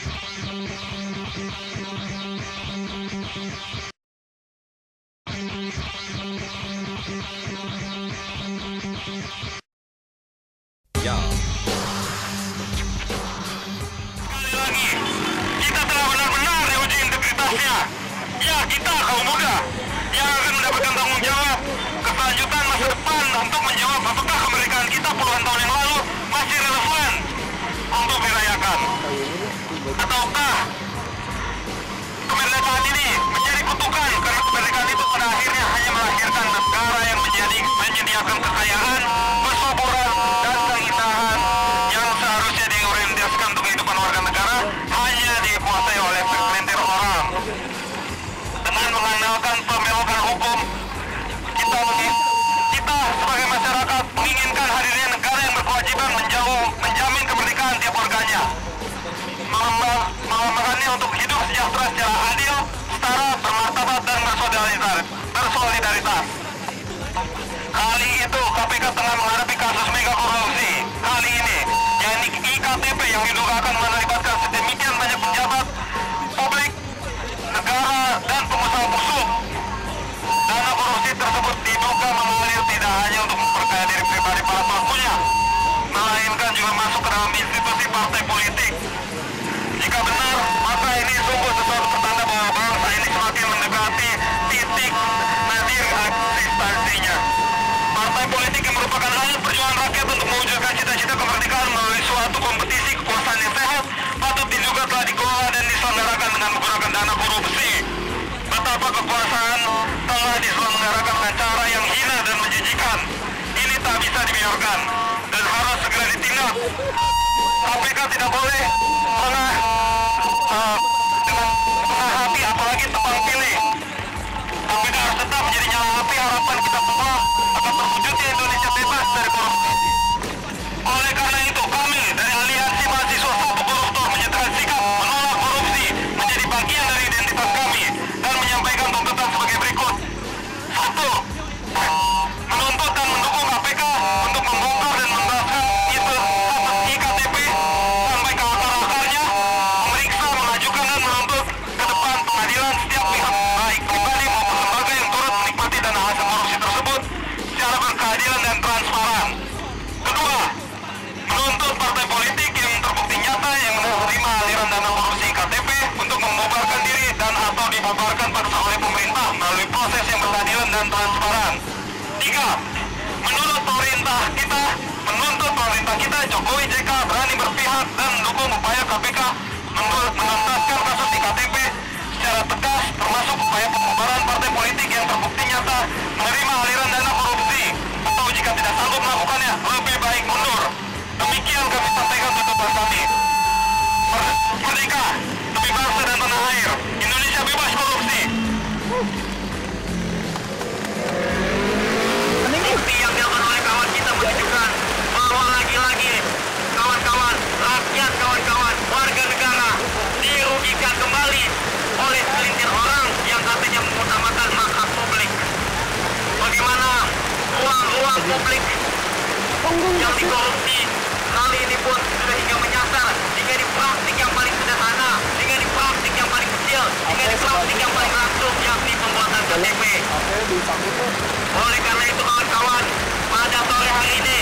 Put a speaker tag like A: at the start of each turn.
A: Ya,
B: Sekali lagi, kita telah benar-benar diuji integritasnya. Ya, kita kaum muda yang akan mendapatkan tanggung jawab keselanjutan masa depan untuk menjawab apakah kemerdekaan kita puluhan tahun yang lalu masih relevan untuk dirayakan. Ataukah kemerdekaan KPK tengah menghadapi kasus mega korupsi. Kali ini, yakni IKTP yang diduga akan melibatkan sedemikian banyak pejabat publik, negara, dan pengusaha musuh. Dana korupsi tersebut diduga mengalir tidak hanya untuk memperkaya diri pribadi para pelakunya, melainkan juga masuk ke dalam institusi partai politik. Jika benar, kekuasaan telah diselenggarakan dengan cara yang hina dan menjijikan. Ini tak bisa dibiarkan dan harus segera ditindak. KPK tidak boleh mengah, uh, dengan hati apalagi tebang pilih. KPK harus tetap menjadi nyala api harapan kita semua akan terwujudnya berkeadilan dan transparan. Kedua, menuntut partai politik yang terbukti nyata yang menerima aliran dana korupsi KTP untuk membubarkan diri dan atau dibubarkan paksa oleh pemerintah melalui proses yang berkeadilan dan transparan. Tiga, menurut pemerintah kita, menuntut pemerintah kita Jokowi JK berani berpihak dan mendukung upaya KPK menuntaskan kasus di KTP secara tegas termasuk upaya pembubaran partai politik yang terbukti nyata menerima Merdeka, demi bangsa dan tanah air, Indonesia bebas korupsi. Bukti yang dilakukan oleh kawan kita menunjukkan bahwa lagi-lagi kawan-kawan, rakyat kawan-kawan, warga negara dirugikan kembali oleh segelintir orang yang katanya mengutamakan hak hak publik. Bagaimana ruang-ruang publik yang dikorupsi kali ini pun sudah hingga menyasar. Hingga di praktik yang paling sederhana, hingga di praktik yang paling kecil, hingga di praktik yang paling langsung yakni pembuatan KTP. Oleh karena itu kawan-kawan, pada sore hari ini